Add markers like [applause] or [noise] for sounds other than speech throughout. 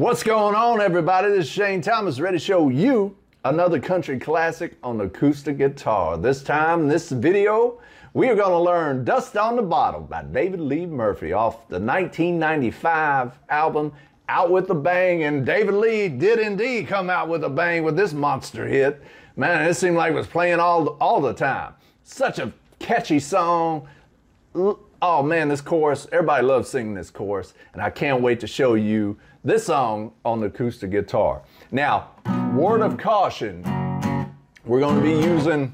What's going on, everybody? This is Shane Thomas, ready to show you another country classic on the acoustic guitar. This time, this video, we are going to learn Dust on the Bottle by David Lee Murphy off the 1995 album Out with a Bang. And David Lee did indeed come out with a bang with this monster hit. Man, it seemed like it was playing all, all the time. Such a catchy song. Oh man, this chorus, everybody loves singing this chorus, and I can't wait to show you this song on the acoustic guitar. Now, word of caution, we're going to be using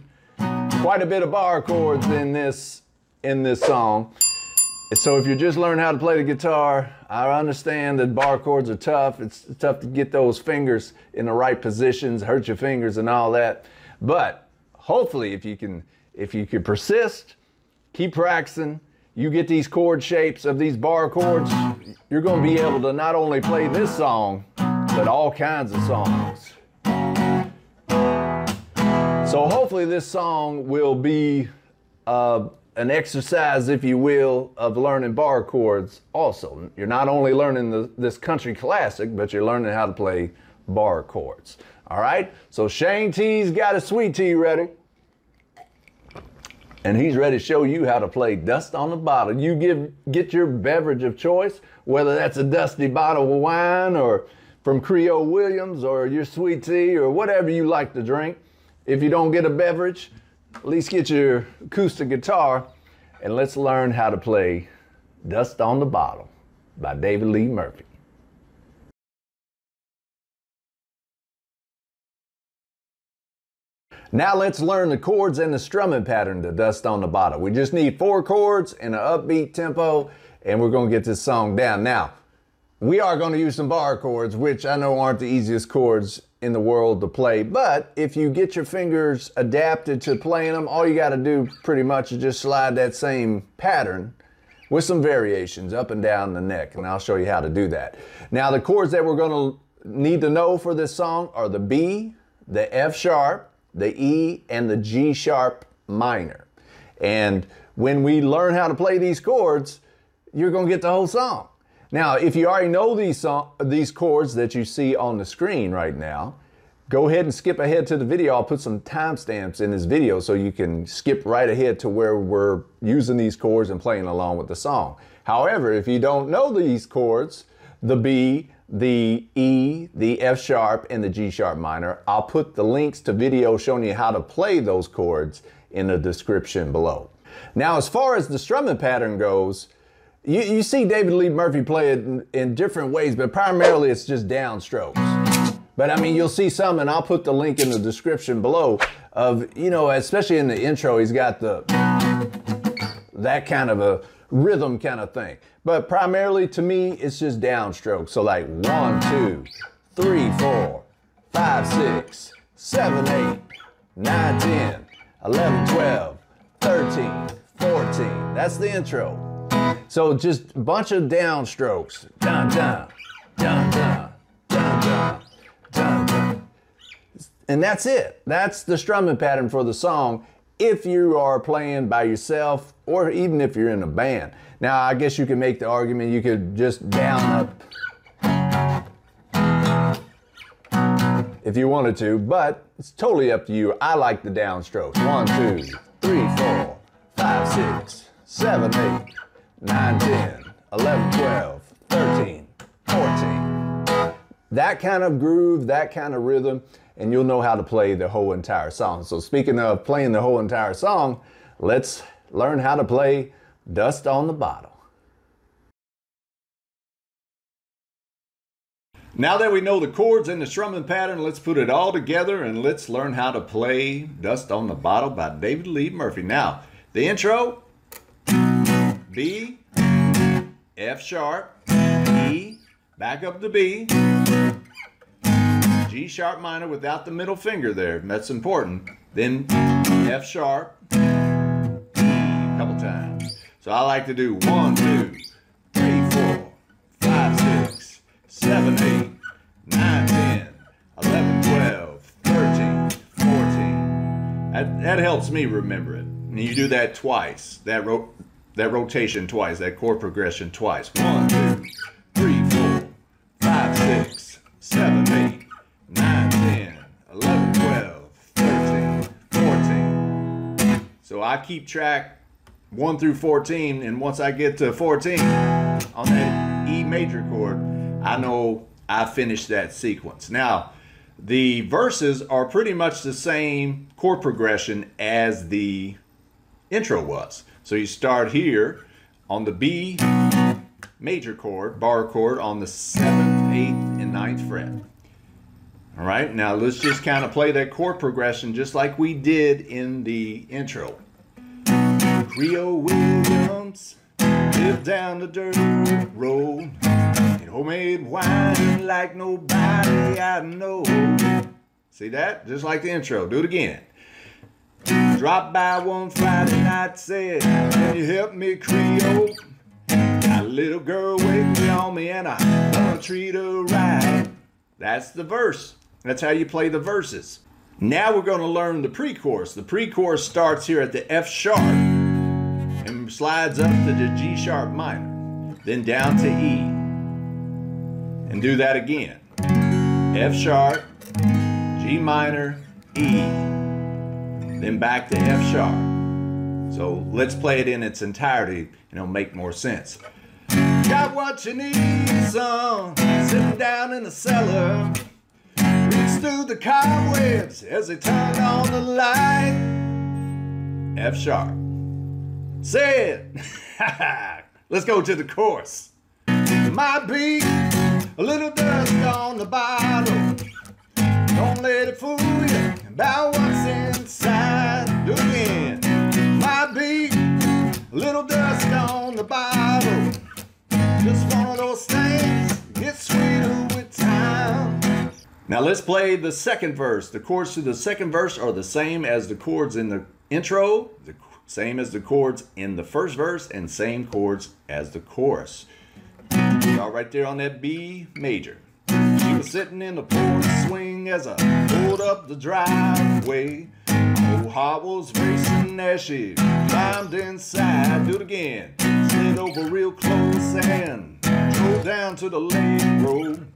quite a bit of bar chords in this in this song. So if you're just learning how to play the guitar, I understand that bar chords are tough. It's tough to get those fingers in the right positions, hurt your fingers and all that. But hopefully if you can if you can persist, keep practicing, you get these chord shapes of these bar chords, you're going to be able to not only play this song, but all kinds of songs. So hopefully this song will be uh, an exercise, if you will, of learning bar chords also. You're not only learning the, this country classic, but you're learning how to play bar chords. All right? So Shane T's got a sweet tea ready and he's ready to show you how to play Dust on the Bottle. You give, get your beverage of choice, whether that's a dusty bottle of wine or from Creole Williams or your sweet tea or whatever you like to drink. If you don't get a beverage, at least get your acoustic guitar and let's learn how to play Dust on the Bottle by David Lee Murphy. Now let's learn the chords and the strumming pattern to Dust on the Bottle. We just need four chords and an upbeat tempo, and we're gonna get this song down. Now, we are gonna use some bar chords, which I know aren't the easiest chords in the world to play, but if you get your fingers adapted to playing them, all you gotta do pretty much is just slide that same pattern with some variations up and down the neck, and I'll show you how to do that. Now, the chords that we're gonna need to know for this song are the B, the F sharp, the E, and the G sharp minor. And when we learn how to play these chords, you're going to get the whole song. Now, if you already know these, song, these chords that you see on the screen right now, go ahead and skip ahead to the video. I'll put some timestamps in this video so you can skip right ahead to where we're using these chords and playing along with the song. However, if you don't know these chords, the B, the E, the F sharp, and the G sharp minor. I'll put the links to videos showing you how to play those chords in the description below. Now, as far as the strumming pattern goes, you, you see David Lee Murphy play it in, in different ways, but primarily it's just downstrokes. But I mean, you'll see some, and I'll put the link in the description below of, you know, especially in the intro, he's got the, that kind of a rhythm kind of thing. But primarily to me, it's just downstroke. So like one, two, three, four, five, six, seven, eight, nine, 10, 11, 12, 13, 14. That's the intro. So just a bunch of downstrokes. Dun, dun, dun, dun, dun, dun, dun, dun. And that's it. That's the strumming pattern for the song if you are playing by yourself or even if you're in a band. Now, I guess you could make the argument you could just down up if you wanted to, but it's totally up to you. I like the downstrokes. One, two, three, four, five, six, seven, eight, nine, 10, 11, 12, 13, 14. That kind of groove, that kind of rhythm, and you'll know how to play the whole entire song. So speaking of playing the whole entire song, let's learn how to play Dust on the Bottle. Now that we know the chords and the strumming pattern, let's put it all together and let's learn how to play Dust on the Bottle by David Lee Murphy. Now, the intro, B, F sharp, E, back up to B, G sharp minor without the middle finger there. That's important. Then F sharp, a couple times. So I like to do one, two, three, four, five, six, seven, eight, nine, 10, 11, 12, 13, 14. That, that helps me remember it. And you do that twice. That ro that rotation twice, that chord progression twice. One, two, So I keep track 1 through 14, and once I get to 14 on that E major chord, I know I finished that sequence. Now, the verses are pretty much the same chord progression as the intro was. So you start here on the B major chord, bar chord on the 7th, 8th, and 9th fret. All right, now let's just kind of play that chord progression just like we did in the intro. Creole Williams lived down the dirt road homemade wine like nobody I know. See that? Just like the intro. Do it again. Dropped by one Friday night, said, Can you help me, Creole? A little girl waiting on me, and I wanna treat her right. That's the verse. That's how you play the verses. Now we're going to learn the pre-chorus. The pre-chorus starts here at the F sharp and slides up to the G sharp minor, then down to E. And do that again. F sharp, G minor, E, then back to F sharp. So let's play it in its entirety and it'll make more sense. Got what you need, son, sitting down in the cellar. Through the cobwebs as they turn on the light. F sharp. Say it. [laughs] Let's go to the chorus. Might be a little dust on the bottle. Don't let it fool you about what's inside. Do it again. Might be a little dust on the bottle. Just one of those things get sweeter. Now let's play the second verse. The chords to the second verse are the same as the chords in the intro, the same as the chords in the first verse, and same chords as the chorus. Start right there on that B major. She was sitting in the porch swing as I pulled up the driveway. Oh, heart was racing as she climbed inside. Do it again. Slid over real close and drove down to the lake road.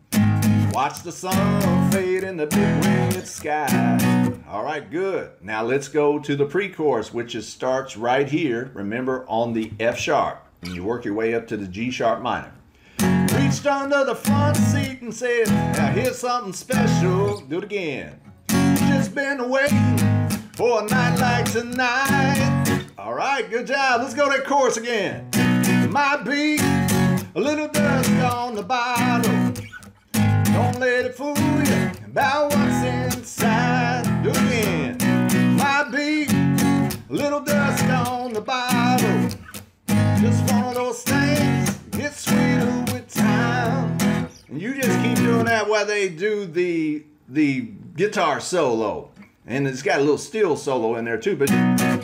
Watch the sun fade in the big red sky. All right, good. Now let's go to the pre-chorus, which is starts right here. Remember on the F sharp, and you work your way up to the G sharp minor. Reached under the front seat and said, "Now here's something special." Do it again. Just been waiting for a night like tonight. All right, good job. Let's go to that chorus again. Might be a little dust on the bottle. Don't let it fool you about what's inside. Again. Might be a little dust on the. Just one of those things get sweeter with time. And you just keep doing that while they do the the guitar solo. And it's got a little steel solo in there too, but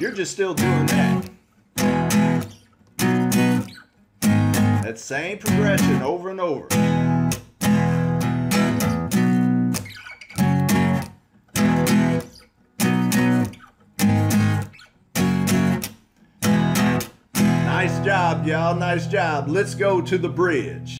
you're just still doing that. That same progression over and over. Nice job, y'all. Nice job. Let's go to the bridge.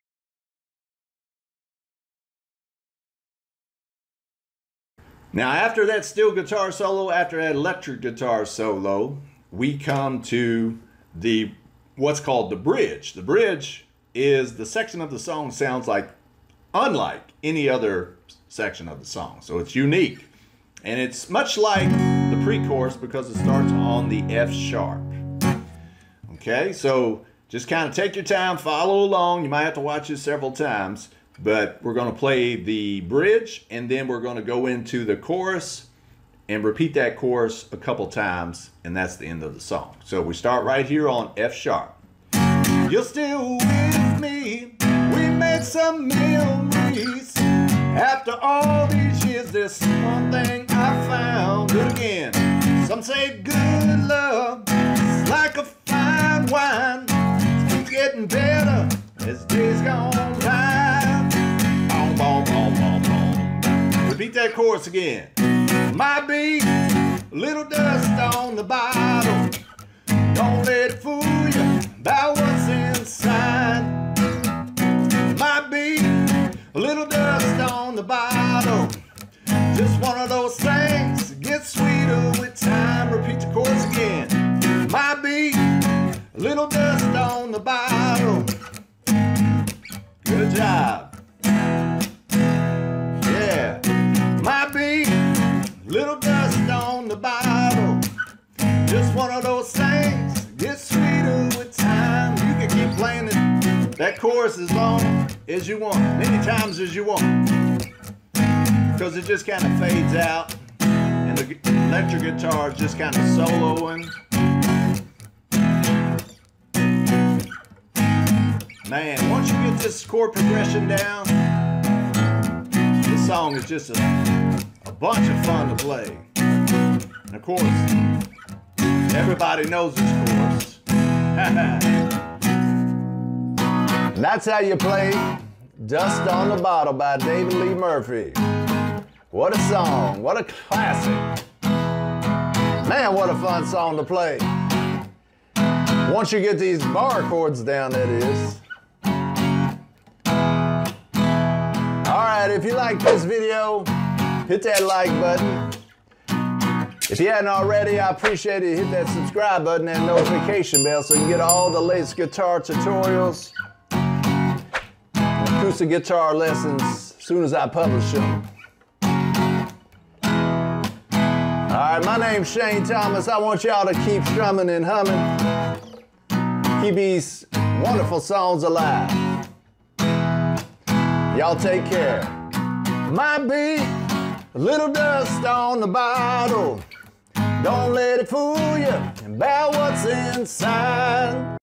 Now, after that steel guitar solo, after that electric guitar solo, we come to the what's called the bridge. The bridge is the section of the song sounds like unlike any other section of the song. So it's unique. And it's much like the pre-chorus because it starts on the F sharp. Okay, so just kind of take your time, follow along. You might have to watch this several times, but we're going to play the bridge and then we're going to go into the chorus and repeat that chorus a couple times, and that's the end of the song. So we start right here on F sharp. You're still with me. We made some memories. After all these years, there's one thing I found. It again. Some say good love like a better as days go by. Boom, boom, boom, boom, boom. Repeat that chorus again. Might be a little dust on the bottle. Don't let it fool you about what's inside. Might be a little dust on the bottle. Just one of those things that gets sweeter with time. Repeat the chorus again. Might be a little dust on the bottle. Job. Yeah. Might be a little dust on the bottle. Just one of those things gets sweeter with time. You can keep playing it, that chorus as long as you want, many times as you want because it just kind of fades out and the electric guitar is just kind of soloing. Man, once you get this chord progression down, this song is just a, a bunch of fun to play. And of course, everybody knows this chorus. [laughs] that's how you play Dust on the Bottle by David Lee Murphy. What a song. What a classic. Man, what a fun song to play. Once you get these bar chords down, that is. If you like this video, hit that like button. If you hadn't already, I appreciate it. Hit that subscribe button and notification bell so you can get all the latest guitar tutorials, acoustic guitar lessons as soon as I publish them. All right, my name's Shane Thomas. I want y'all to keep strumming and humming. Keep these wonderful songs alive. Y'all take care. Might be a little dust on the bottle. Don't let it fool you about what's inside.